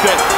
still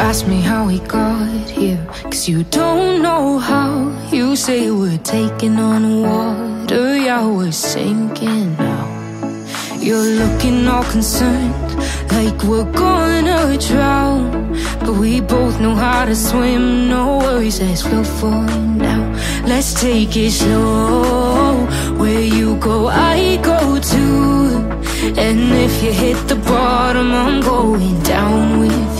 ask me how we got here, cause you don't know how. You say we're taking on water, yeah, we're sinking now. You're looking all concerned, like we're gonna drown. But we both know how to swim, no worries as we'll find out. Let's take it slow, where you go, I go too. And if you hit the bottom, I'm going down with you.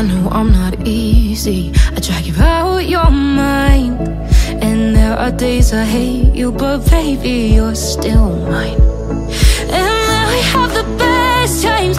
I know I'm not easy. I drag you out your mind. And there are days I hate you, but baby, you're still mine. And we have the best times,